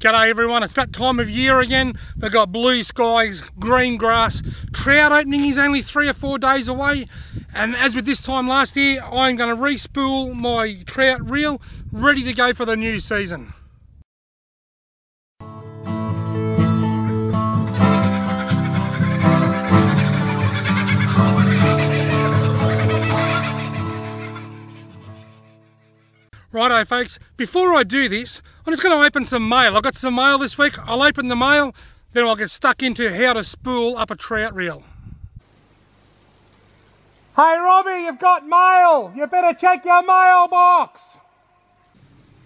G'day everyone, it's that time of year again. We've got blue skies, green grass. Trout opening is only three or four days away. And as with this time last year, I'm going to re-spool my trout reel, ready to go for the new season. Righto folks, before I do this, I'm just going to open some mail. I've got some mail this week. I'll open the mail, then I'll get stuck into how to spool up a trout reel. Hey Robbie, you've got mail. You better check your mailbox.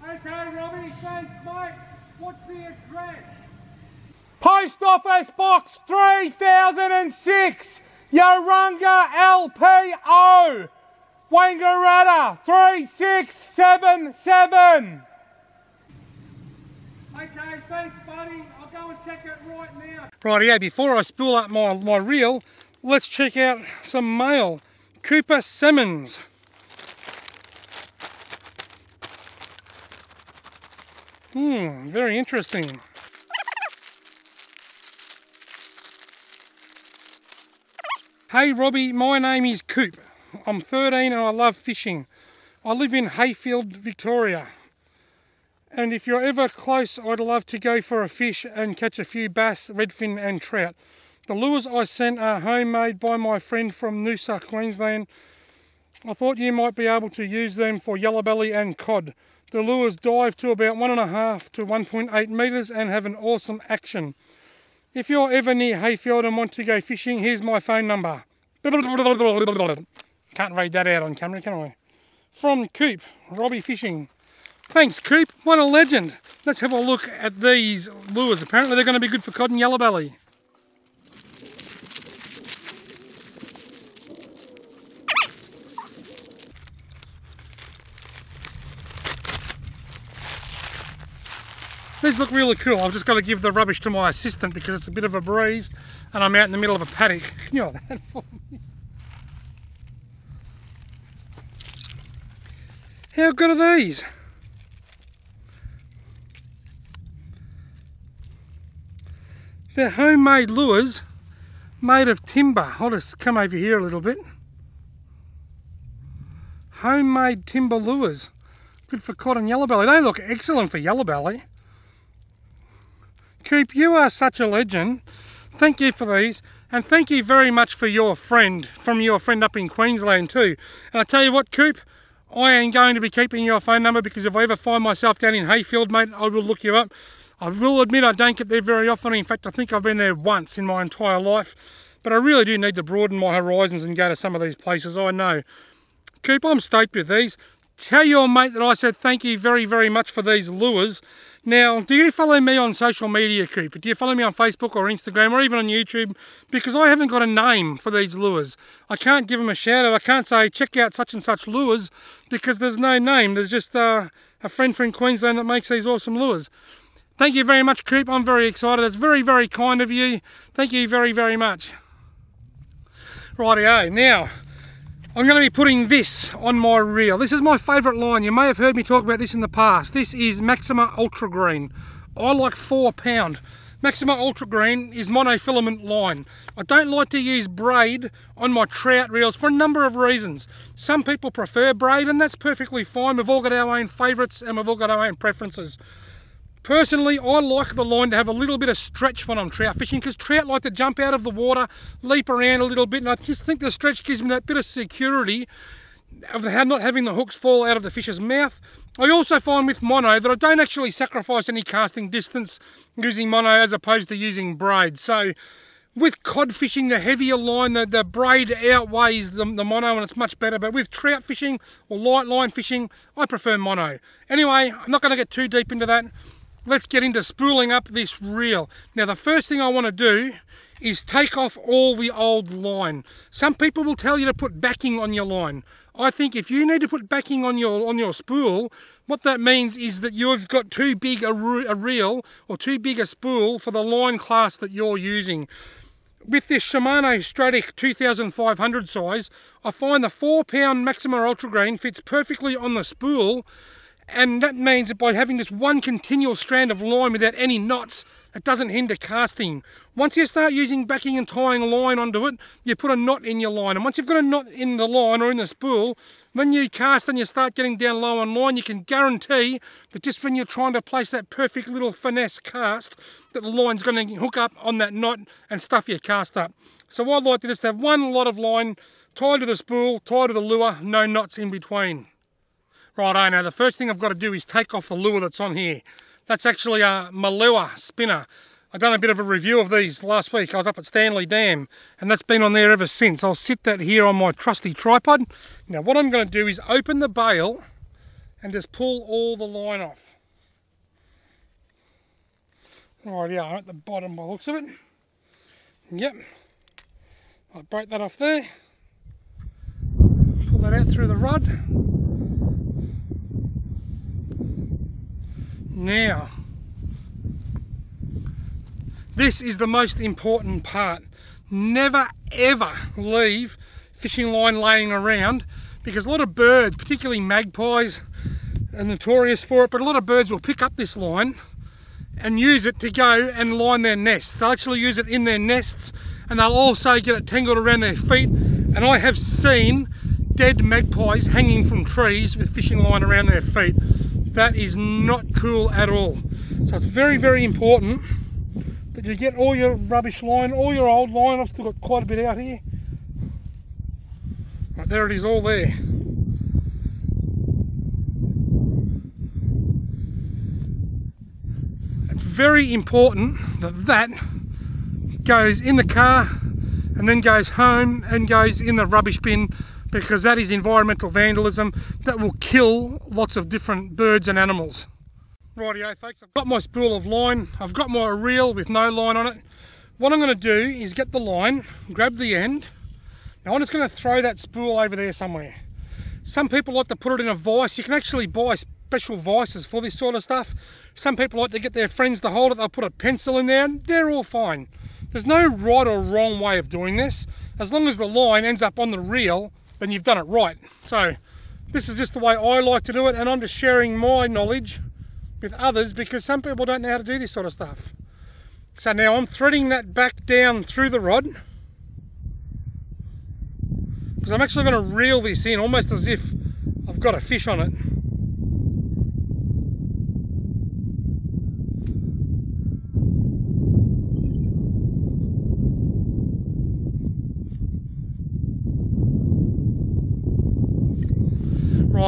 Okay Robbie, thanks mate. What's the address? Post Office Box 3006, Yarrunga LPO. Wangaratta 3677. Okay, thanks buddy. I'll go and check it right now. Right, yeah, before I spool up my, my reel, let's check out some mail. Cooper Simmons. Hmm, very interesting. Hey Robbie, my name is Coop. I'm 13 and I love fishing. I live in Heyfield, Victoria. And if you're ever close, I'd love to go for a fish and catch a few bass, redfin and trout. The lures I sent are homemade by my friend from Noosa, Queensland. I thought you might be able to use them for yellowbelly and cod. The lures dive to about 1.5 to 1.8 metres and have an awesome action. If you're ever near Heyfield and want to go fishing, here's my phone number. Can't read that out on camera, can I? From Coop, Robbie Fishing. Thanks, Coop. What a legend. Let's have a look at these lures. Apparently they're going to be good for cod and yellow belly. These look really cool. I've just got to give the rubbish to my assistant because it's a bit of a breeze and I'm out in the middle of a paddock. Can you know that for me? How good are these? They're homemade lures made of timber. I'll just come over here a little bit. Homemade timber lures. Good for cod and yellow belly. They look excellent for yellow belly. Coop, you are such a legend. Thank you for these. And thank you very much for your friend, from your friend up in Queensland too. And I tell you what, Coop, I am going to be keeping your phone number because if I ever find myself down in Heyfield, mate, I will look you up. I will admit I don't get there very often. In fact, I think I've been there once in my entire life. But I really do need to broaden my horizons and go to some of these places, I know. Coop, I'm stoked with these. Tell your mate that I said thank you very, very much for these lures. Now, do you follow me on social media, Cooper? Do you follow me on Facebook or Instagram or even on YouTube? Because I haven't got a name for these lures. I can't give them a shout out. I can't say, check out such and such lures because there's no name. There's just uh, a friend from Queensland that makes these awesome lures. Thank you very much, Coop. I'm very excited. It's very, very kind of you. Thank you very, very much. Rightio. Now, I'm going to be putting this on my reel. This is my favourite line. You may have heard me talk about this in the past. This is Maxima Ultra Green. I like four pound. Maxima Ultra Green is monofilament line. I don't like to use braid on my trout reels for a number of reasons. Some people prefer braid and that's perfectly fine. We've all got our own favourites and we've all got our own preferences. Personally, I like the line to have a little bit of stretch when I'm trout fishing because trout like to jump out of the water, leap around a little bit, and I just think the stretch gives me that bit of security of not having the hooks fall out of the fish's mouth. I also find with mono that I don't actually sacrifice any casting distance using mono as opposed to using braid. So with cod fishing, the heavier line, the, the braid outweighs the, the mono and it's much better. But with trout fishing or light line fishing, I prefer mono. Anyway, I'm not going to get too deep into that let's get into spooling up this reel. Now the first thing I want to do is take off all the old line. Some people will tell you to put backing on your line. I think if you need to put backing on your on your spool, what that means is that you've got too big a, a reel or too big a spool for the line class that you're using. With this Shimano Stradic 2500 size, I find the 4 pound Maxima Ultra Green fits perfectly on the spool And that means that by having this one continual strand of line without any knots, it doesn't hinder casting. Once you start using backing and tying line onto it, you put a knot in your line. And once you've got a knot in the line or in the spool, when you cast and you start getting down low on line, you can guarantee that just when you're trying to place that perfect little finesse cast, that the line's going to hook up on that knot and stuff your cast up. So I'd like to just have one lot of line tied to the spool, tied to the lure, no knots in between. Right, eh, now the first thing I've got to do is take off the lure that's on here. That's actually a Malua spinner. I done a bit of a review of these last week. I was up at Stanley Dam and that's been on there ever since. I'll sit that here on my trusty tripod. Now what I'm going to do is open the bail and just pull all the line off. Right, yeah, at the bottom by the looks of it. Yep. I'll break that off there. Pull that out through the rod. Now, this is the most important part. Never ever leave fishing line laying around because a lot of birds, particularly magpies, are notorious for it, but a lot of birds will pick up this line and use it to go and line their nests. They'll actually use it in their nests and they'll also get it tangled around their feet. And I have seen dead magpies hanging from trees with fishing line around their feet. That is not cool at all. So it's very, very important that you get all your rubbish line, all your old line. I've still got quite a bit out here. Right, there it is all there. It's very important that that goes in the car and then goes home and goes in the rubbish bin because that is environmental vandalism that will kill lots of different birds and animals. Rightio folks, I've got my spool of line, I've got my reel with no line on it. What I'm going to do is get the line, grab the end. Now I'm just going to throw that spool over there somewhere. Some people like to put it in a vise. You can actually buy special vices for this sort of stuff. Some people like to get their friends to hold it. They'll put a pencil in there and they're all fine. There's no right or wrong way of doing this. As long as the line ends up on the reel then you've done it right. So this is just the way I like to do it and I'm just sharing my knowledge with others because some people don't know how to do this sort of stuff. So now I'm threading that back down through the rod because I'm actually going to reel this in almost as if I've got a fish on it.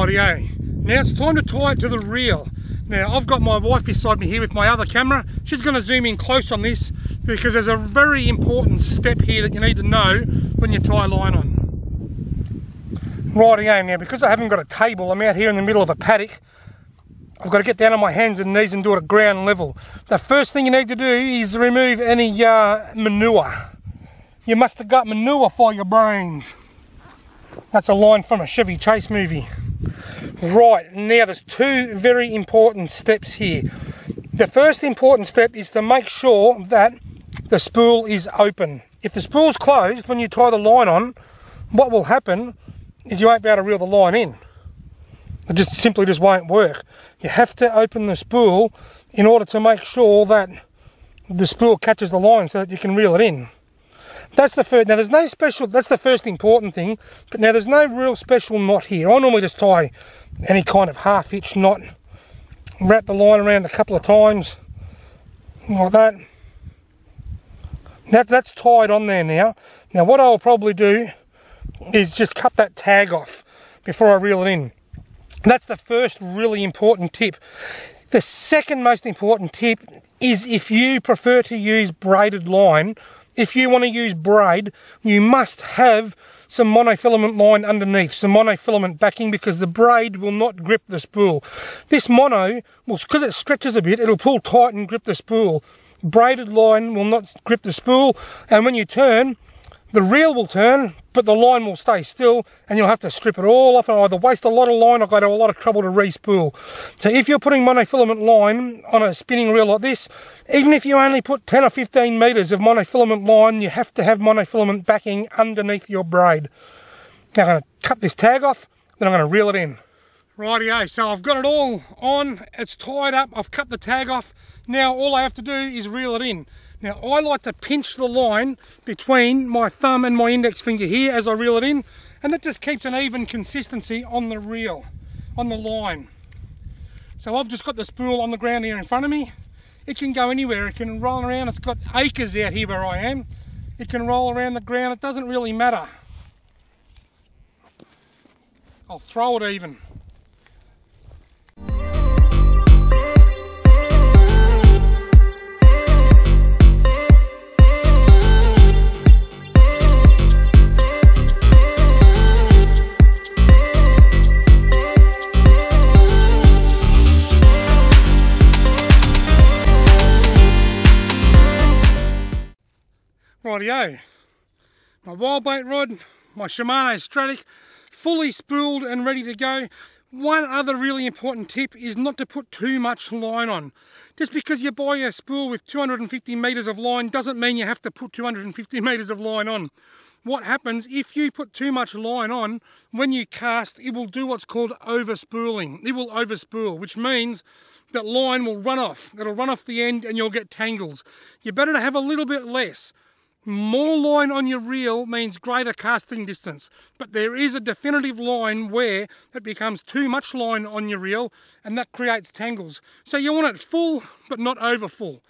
Now it's time to tie it to the reel. Now I've got my wife beside me here with my other camera. She's going to zoom in close on this because there's a very important step here that you need to know when you tie a line on. Rightio now because I haven't got a table I'm out here in the middle of a paddock I've got to get down on my hands and knees and do it at ground level. The first thing you need to do is remove any uh, manure. You must have got manure for your brains. That's a line from a Chevy Chase movie. Right, now there's two very important steps here. The first important step is to make sure that the spool is open. If the spool's closed, when you tie the line on, what will happen is you won't be able to reel the line in. It just simply just won't work. You have to open the spool in order to make sure that the spool catches the line so that you can reel it in. That's the first. Now, there's no special. That's the first important thing. But now, there's no real special knot here. I normally just tie any kind of half hitch knot, wrap the line around a couple of times, like that. That that's tied on there now. Now, what I'll probably do is just cut that tag off before I reel it in. That's the first really important tip. The second most important tip is if you prefer to use braided line if you want to use braid, you must have some monofilament line underneath, some monofilament backing because the braid will not grip the spool. This mono, because it stretches a bit, it'll pull tight and grip the spool. Braided line will not grip the spool, and when you turn, the reel will turn, but the line will stay still, and you'll have to strip it all off and either waste a lot of line or go to a lot of trouble to re-spool. So if you're putting monofilament line on a spinning reel like this, even if you only put 10 or 15 metres of monofilament line, you have to have monofilament backing underneath your braid. Now I'm going to cut this tag off, then I'm going to reel it in. Rightio, so I've got it all on, it's tied up, I've cut the tag off. Now all I have to do is reel it in. Now I like to pinch the line between my thumb and my index finger here as I reel it in, and that just keeps an even consistency on the reel, on the line. So I've just got the spool on the ground here in front of me. It can go anywhere, it can roll around, it's got acres out here where I am. It can roll around the ground, it doesn't really matter. I'll throw it even. My wild bait rod, my Shimano Stradic, fully spooled and ready to go. One other really important tip is not to put too much line on. Just because you buy a spool with 250 metres of line doesn't mean you have to put 250 metres of line on. What happens if you put too much line on, when you cast, it will do what's called overspooling. It will overspool, which means that line will run off. It'll run off the end and you'll get tangles. You're better to have a little bit less. More line on your reel means greater casting distance, but there is a definitive line where it becomes too much line on your reel and that creates tangles. So you want it full, but not over full.